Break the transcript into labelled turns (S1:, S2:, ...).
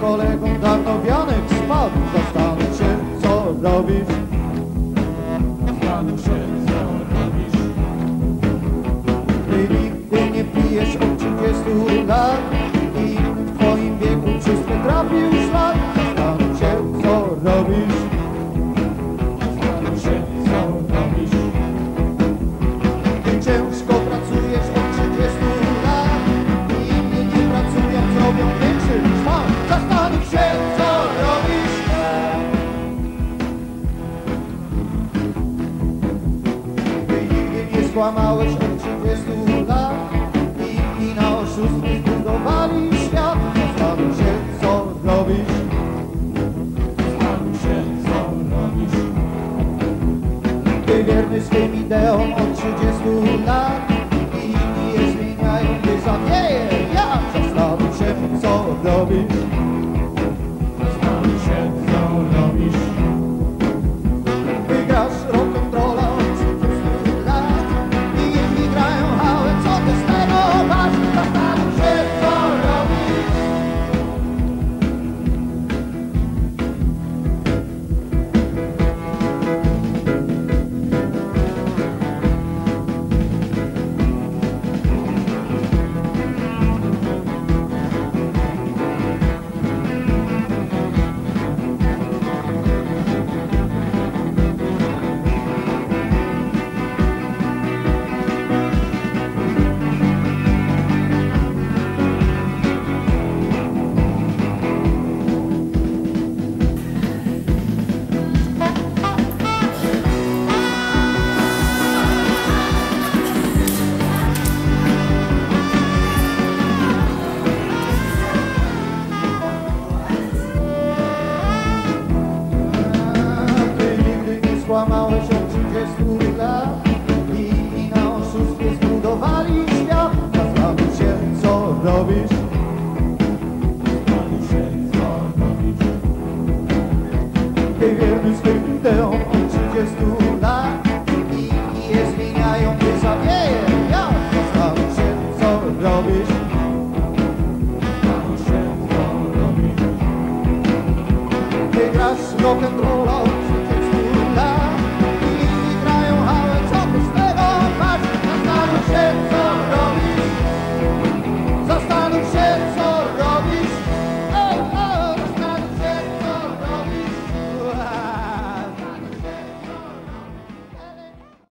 S1: kolegą darnowianych spadł Zastanów się, co robisz?
S2: Zastanów się, co robisz.
S1: Ty nigdy nie pijesz od 30 lat I w twoim wieku czysty trafił szlak Zastanów się, co robisz? Skłamałeś od 30 lat I inni na oszustwie zbudowali świat Zastanów się, co robisz?
S2: Zastanów się, co robisz.
S1: Ty wierny swym ideom od 30 lat I inni je zmieniają, gdy zawieje Ja zastanów się, co robisz
S2: Mordowicz. Nie wiemy z
S1: tym ideą od 30 lat i nie zmieniają, gdy zawieje. Ja znam się, co robisz. Ty grasz rock'n'roll.